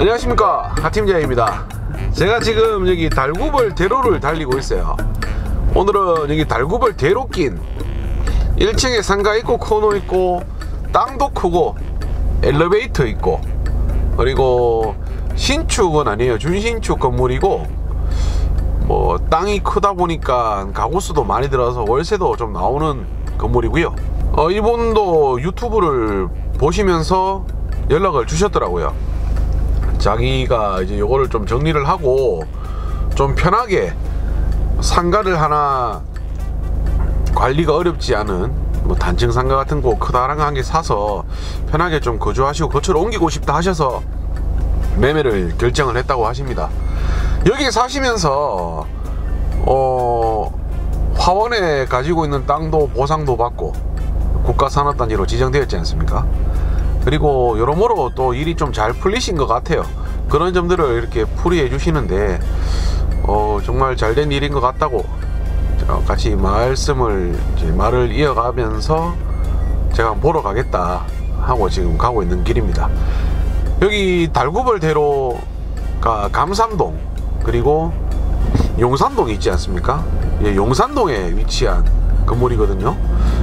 안녕하십니까. 하팀장입니다. 제가 지금 여기 달구벌 대로를 달리고 있어요. 오늘은 여기 달구벌 대로 낀 1층에 상가 있고 코너 있고 땅도 크고 엘리베이터 있고 그리고 신축은 아니에요. 준신축 건물이고 뭐 땅이 크다 보니까 가구수도 많이 들어서 월세도 좀 나오는 건물이고요. 어, 이분도 유튜브를 보시면서 연락을 주셨더라고요 자기가 이제 요거를 좀 정리를 하고 좀 편하게 상가를 하나 관리가 어렵지 않은 뭐 단층 상가 같은 거한개 사서 편하게 좀 거주하시고 거처를 옮기고 싶다 하셔서 매매를 결정을 했다고 하십니다. 여기 사시면서 어 화원에 가지고 있는 땅도 보상도 받고 국가산업단지로 지정되었지 않습니까? 그리고 여러모로 또 일이 좀 잘 풀리신 것 같아요. 그런 점들을 이렇게 풀이해 주시는데 어, 정말 잘된 일인 것 같다고 같이 말씀을 이제 말을 이어가면서 제가 보러 가겠다 하고 지금 가고 있는 길입니다. 여기 달구벌 대로가 감삼동 그리고 용산동이 있지 않습니까? 예, 용산동에 위치한 건물이거든요.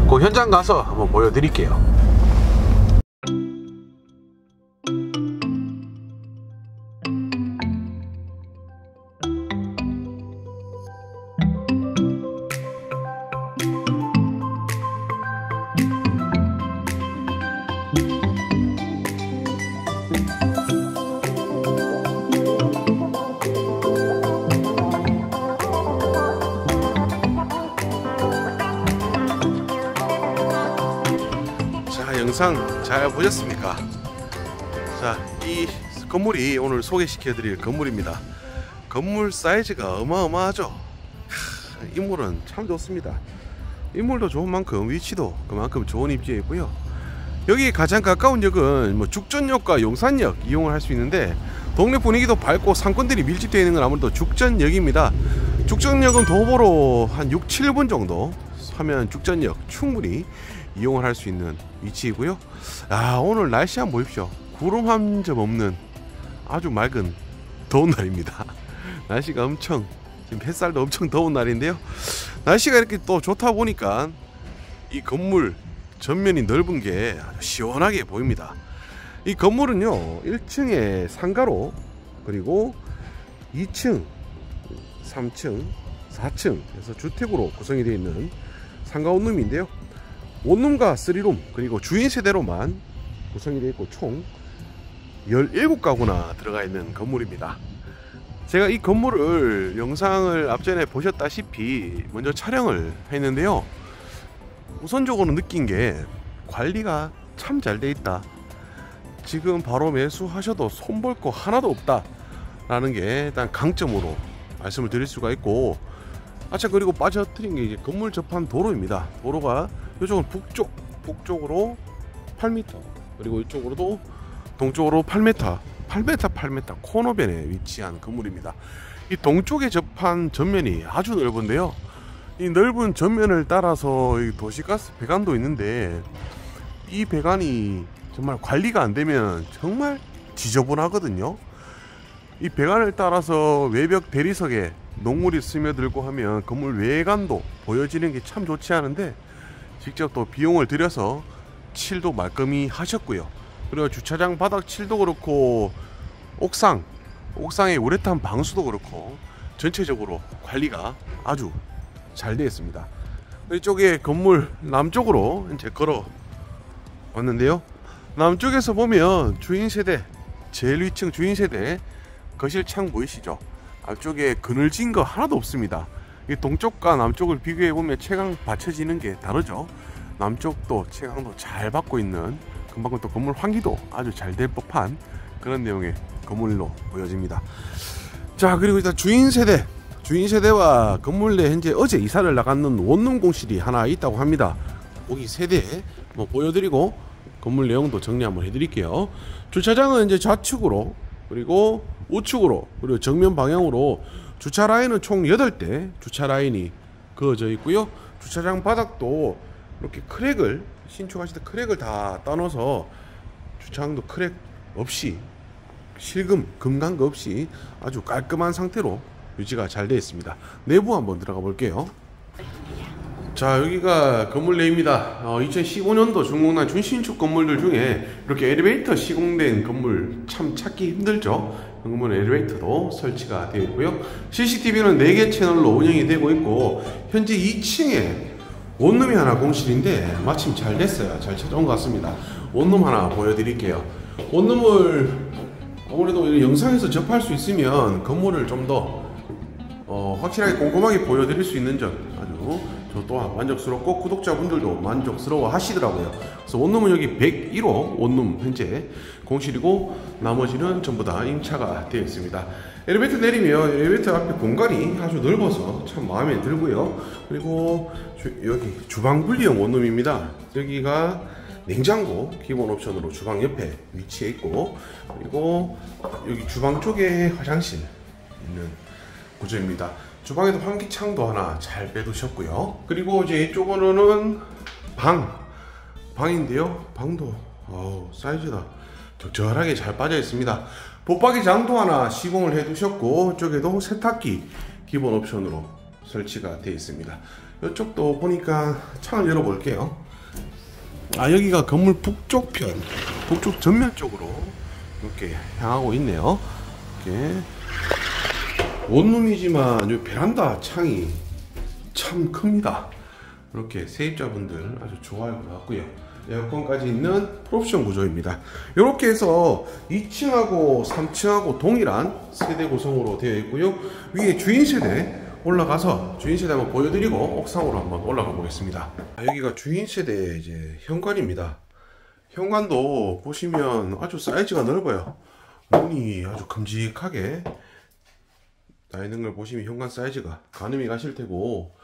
그 현장 가서 한번 보여드릴게요. 영상 잘 보셨습니까? 자 이 건물이 오늘 소개시켜 드릴 건물입니다. 건물 사이즈가 어마어마하죠. 하, 인물은 참 좋습니다. 인물도 좋은 만큼 위치도 그만큼 좋은 입지에 있고요. 여기 가장 가까운 역은 뭐 죽전역과 용산역 이용을 할 수 있는데 동네 분위기도 밝고 상권들이 밀집되어 있는 건 아무래도 죽전역입니다. 죽전역은 도보로 한 6, 7분 정도 하면 죽전역 충분히 이용을 할 수 있는 위치이고요. 아 오늘 날씨 한번 보십시오. 구름 한 점 없는 아주 맑은 더운 날입니다. 날씨가 엄청 지금 햇살도 엄청 더운 날인데요. 날씨가 이렇게 또 좋다 보니까 이 건물 전면이 넓은 게 아주 시원하게 보입니다. 이 건물은요 1층에 상가로 그리고 2층, 3층, 4층 그래서 주택으로 구성이 되어 있는 상가 원룸인데요. 원룸과 3룸 그리고 주인 세대로만 구성이 되어 있고 총 17가구나 들어가 있는 건물입니다. 제가 이 건물을 영상을 앞전에 보셨다시피 먼저 촬영을 했는데요. 우선적으로 느낀 게 관리가 참 잘 돼 있다. 지금 바로 매수하셔도 손볼 거 하나도 없다. 라는 게 일단 강점으로 말씀을 드릴 수가 있고 아차 그리고 빠져뜨린 게 이제 건물 접한 도로입니다. 도로가 이쪽은 북쪽, 북쪽으로 8m 그리고 이쪽으로도 동쪽으로 8m, 8m, 8m 코너변에 위치한 건물입니다. 이 동쪽에 접한 전면이 아주 넓은데요. 이 넓은 전면을 따라서 이 도시가스 배관도 있는데 이 배관이 정말 관리가 안 되면 정말 지저분하거든요. 이 배관을 따라서 외벽 대리석에 녹물이 스며들고 하면 건물 외관도 보여지는 게 참 좋지 않은데 직접 또 비용을 들여서 칠도 말끔히 하셨고요. 그리고 주차장 바닥 칠도 그렇고 옥상 옥상의 우레탄 방수도 그렇고 전체적으로 관리가 아주 잘 되어 있습니다. 이쪽에 건물 남쪽으로 이제 걸어 왔는데요. 남쪽에서 보면 주인 세대 제일 위층 주인 세대 거실 창 보이시죠? 앞쪽에 그늘진 거 하나도 없습니다. 이 동쪽과 남쪽을 비교해 보면 채광 받쳐지는 게 다르죠. 남쪽도 채광도 잘 받고 있는 금방 또 건물 환기도 아주 잘 될 법한 그런 내용의 건물로 보여집니다. 자 그리고 일단 주인 세대 주인 세대와 건물 내 현재 어제 이사를 나갔는 원룸 공실이 하나 있다고 합니다. 거기 세대 뭐 보여드리고 건물 내용도 정리 한번 해드릴게요. 주차장은 이제 좌측으로 그리고 우측으로 그리고 정면 방향으로 주차 라인은 총 8대 주차 라인이 그어져 있고요. 주차장 바닥도 이렇게 크랙을 신축하실 때 크랙을 다 따놓아서 주차장도 크랙 없이 실금, 금간거 없이 아주 깔끔한 상태로 유지가 잘 되어 있습니다. 내부 한번 들어가 볼게요. 자 여기가 건물 내입니다. 어, 2015년도 중공난 준신축 건물들 중에 이렇게 엘리베이터 시공된 건물 참 찾기 힘들죠. 건물 엘리베이터도 설치가 되어 있고요. CCTV는 4개 채널로 운영이 되고 있고 현재 2층에 원룸이 하나 공실인데 마침 잘 됐어요. 잘 찾아온 것 같습니다. 원룸 하나 보여드릴게요. 원룸을 아무래도 영상에서 접할 수 있으면 건물을 좀더 어, 확실하게 꼼꼼하게 보여드릴 수 있는 점 저 또한 만족스럽고 구독자분들도 만족스러워 하시더라고요. 그래서 원룸은 여기 101호 원룸 현재 공실이고 나머지는 전부 다 임차가 되어 있습니다. 엘리베이터 내리면 엘리베이터 앞에 공간이 아주 넓어서 참 마음에 들고요. 그리고 주, 여기 주방 분리형 원룸입니다. 여기가 냉장고 기본 옵션으로 주방 옆에 위치해 있고 그리고 여기 주방 쪽에 화장실 있는 구조입니다. 주방에도 환기창도 하나 잘 빼두셨고요. 그리고 이제 이쪽으로는 방 방인데요. 방도 어우, 사이즈가 적절하게 잘 빠져 있습니다. 붙박이 장도 하나 시공을 해 두셨고 이쪽에도 세탁기 기본 옵션으로 설치가 되어 있습니다. 이쪽도 보니까 창을 열어 볼게요. 아 여기가 건물 북쪽 편, 북쪽 전면 쪽으로 이렇게 향하고 있네요. 이렇게 원룸이지만 이 베란다 창이 참 큽니다. 이렇게 세입자분들 아주 좋아할 것 같고요. 에어컨까지 있는 풀옵션 구조입니다. 이렇게 해서 2층하고 3층하고 동일한 세대 구성으로 되어 있고요. 위에 주인 세대 올라가서 주인 세대 한번 보여드리고 옥상으로 한번 올라가 보겠습니다. 아, 여기가 주인 세대 이제 현관입니다. 현관도 보시면 아주 사이즈가 넓어요. 문이 아주 큼직하게 나 있는 걸 보시면 현관 사이즈가 가늠이 가실 테고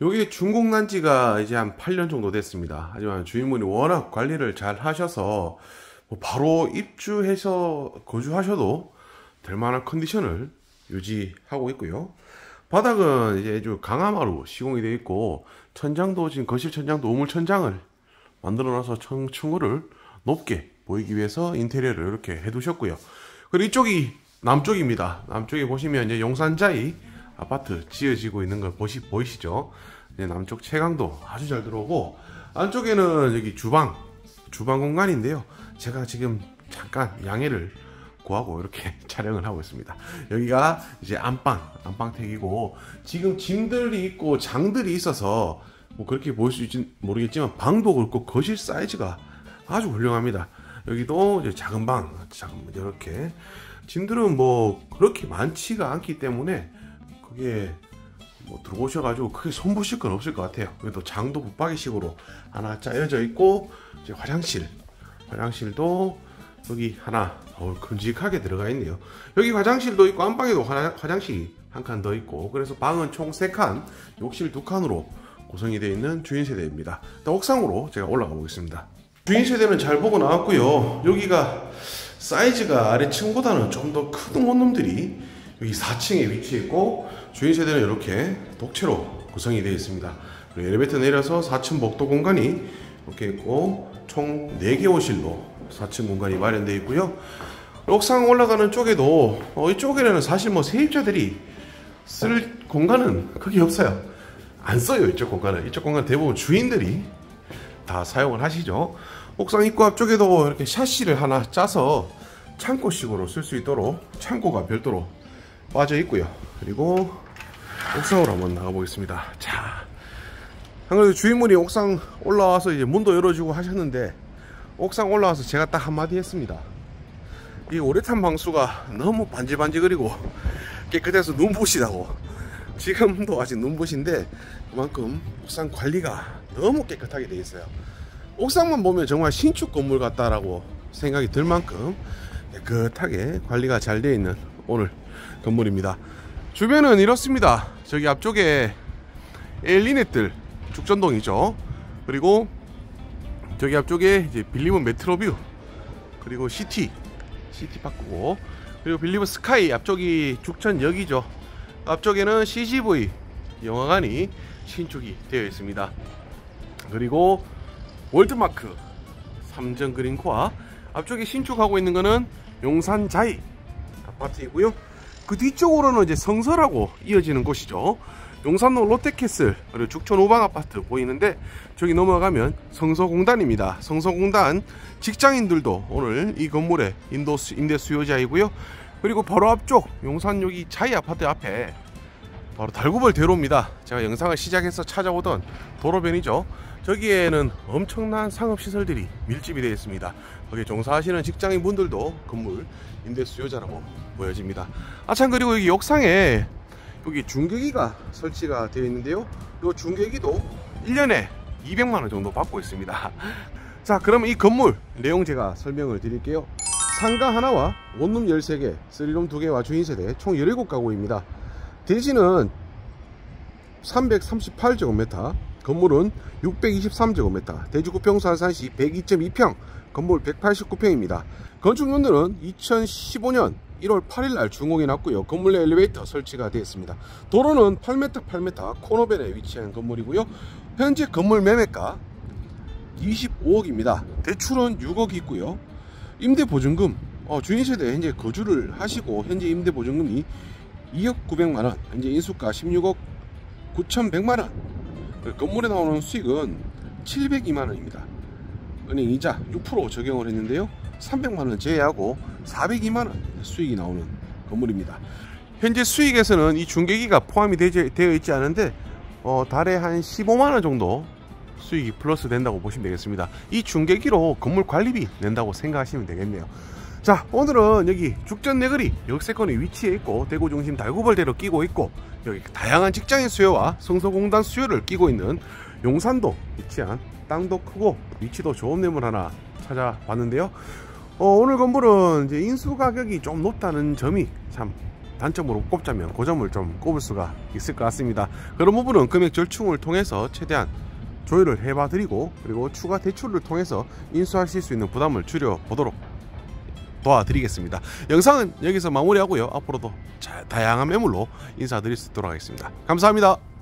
여기 중국 난지가 이제 한 8년 정도 됐습니다. 하지만 주인분이 워낙 관리를 잘 하셔서 뭐 바로 입주해서 거주하셔도 될 만한 컨디션을 유지하고 있고요. 바닥은 이제 좀 강화마루 시공이 되어 있고 천장도 지금 거실 천장도 우물 천장을 만들어 놔서 층으를 높게 보이기 위해서 인테리어를 이렇게 해 두셨고요. 그리고 이쪽이 남쪽입니다. 남쪽에 보시면 이제 용산자이 아파트 지어지고 있는 걸 보시, 보이시죠? 이제 남쪽 채광도 아주 잘 들어오고 안쪽에는 여기 주방 주방 공간인데요. 제가 지금 잠깐 양해를 구하고 이렇게 촬영을 하고 있습니다. 여기가 이제 안방 안방택이고 지금 짐들이 있고 장들이 있어서 뭐 그렇게 보일 수 있지 모르겠지만 방도 그렇고 거실 사이즈가 아주 훌륭합니다. 여기도 이제 작은 방 작은 이렇게 짐들은 뭐 그렇게 많지가 않기 때문에 그게 뭐 들어오셔가지고 크게 손보실 건 없을 것 같아요. 그래도 장도 붙박이식으로 하나 짜여져 있고 이제 화장실, 화장실도 여기 하나 어, 큼직하게 들어가 있네요. 여기 화장실도 있고 안방에도 화, 화장실이 한 칸 더 있고 그래서 방은 총 3칸, 욕실 2칸으로 구성이 되어 있는 주인 세대입니다. 옥상으로 제가 올라가 보겠습니다. 주인 세대는 잘 보고 나왔고요. 여기가 사이즈가 아래 층보다는 좀 더 큰 원룸들이 여기 4층에 위치했고 주인 세대는 이렇게 독채로 구성이 되어 있습니다. 엘리베이터 내려서 4층 복도 공간이 이렇게 있고 총 4개 호실로 4층 공간이 마련되어 있고요. 옥상 올라가는 쪽에도 어, 이쪽에는 사실 뭐 세입자들이 쓸 공간은 크게 없어요. 안 써요 이쪽 공간은. 이쪽 공간 대부분 주인들이 다 사용을 하시죠. 옥상 입구 앞쪽에도 이렇게 샤시를 하나 짜서 창고식으로 쓸 수 있도록 창고가 별도로 빠져 있고요. 그리고 옥상으로 한번 나가 보겠습니다. 자, 한 그래도 주인분이 옥상 올라와서 이제 문도 열어주고 하셨는데 옥상 올라와서 제가 딱 한마디 했습니다. 이 오래탄 방수가 너무 반질반질거리고 깨끗해서 눈부시다고 지금도 아직 눈부신데 그만큼 옥상 관리가 너무 깨끗하게 되어 있어요. 옥상만 보면 정말 신축 건물 같다라고 생각이 들 만큼 깨끗하게 관리가 잘 되어 있는 오늘 건물입니다. 주변은 이렇습니다. 저기 앞쪽에 엘리넷들 죽전동이죠. 그리고 저기 앞쪽에 이제 빌리브 메트로뷰 그리고 시티 시티파크고 그리고 빌리브 스카이 앞쪽이 죽전역이죠. 앞쪽에는 CGV 영화관이 신축이 되어 있습니다. 그리고 월드마크 삼전 그린코아 앞쪽에 신축하고 있는 거는 용산 자이 아파트이고요. 그 뒤쪽으로는 이제 성서라고 이어지는 곳이죠. 용산로 롯데캐슬 그리고 죽촌 오방 아파트 보이는데 저기 넘어가면 성서공단입니다. 성서공단 직장인들도 오늘 이 건물에 인도 수, 임대 수요자이고요. 그리고 바로 앞쪽 용산 여기 자이 아파트 앞에 바로 달구벌 대로입니다. 제가 영상을 시작해서 찾아오던 도로변이죠. 저기에는 엄청난 상업시설들이 밀집이 되어 있습니다. 거기 종사하시는 직장인 분들도 건물 임대 수요자라고 보여집니다. 아참 그리고 여기 역상에 여기 중계기가 설치가 되어 있는데요. 이 중계기도 1년에 200만원 정도 받고 있습니다. 자 그러면 이 건물 내용 제가 설명을 드릴게요. 상가 하나와 원룸 13개, 3룸 2개와 주인세대 총 17가구입니다. 대지는 338제곱미터, 건물은 623제곱미터, 대지구평수 한산시 102.2평, 건물 189평입니다. 건축 연도는 2015년 1월 8일 날 준공이 났고요. 건물 내 엘리베이터 설치가 되었습니다. 도로는 8m 8m 코너벨에 위치한 건물이고요. 현재 건물 매매가 25억입니다. 대출은 6억 있고요. 임대 보증금 어, 주인세대 현재 거주를 하시고 현재 임대 보증금이 2억 900만 원 현재 인수가 16억 9,100만 원 건물에 나오는 수익은 702만 원입니다. 은행 이자 6% 적용을 했는데요. 300만 원 제외하고 402만 원 수익이 나오는 건물입니다. 현재 수익에서는 이 중개기가 포함이 되어 있지 않은데 어, 달에 한 15만 원 정도 수익이 플러스 된다고 보시면 되겠습니다. 이 중개기로 건물 관리비 낸다고 생각하시면 되겠네요. 자 오늘은 여기 죽전내거리 역세권이 위치해 있고 대구 중심 달구벌대로 끼고 있고 여기 다양한 직장인 수요와 성서공단 수요를 끼고 있는 용산도 위치한 땅도 크고 위치도 좋은 매물 하나 찾아봤는데요. 어, 오늘 건물은 이제 인수 가격이 좀 높다는 점이 참 단점으로 꼽자면 그 점을 좀 꼽을 수가 있을 것 같습니다. 그런 부분은 금액 절충을 통해서 최대한 조율을 해봐 드리고 그리고 추가 대출을 통해서 인수하실 수 있는 부담을 줄여 보도록 도와드리겠습니다. 영상은 여기서 마무리하고요. 앞으로도 다양한 매물로 인사드릴 수 있도록 하겠습니다. 감사합니다.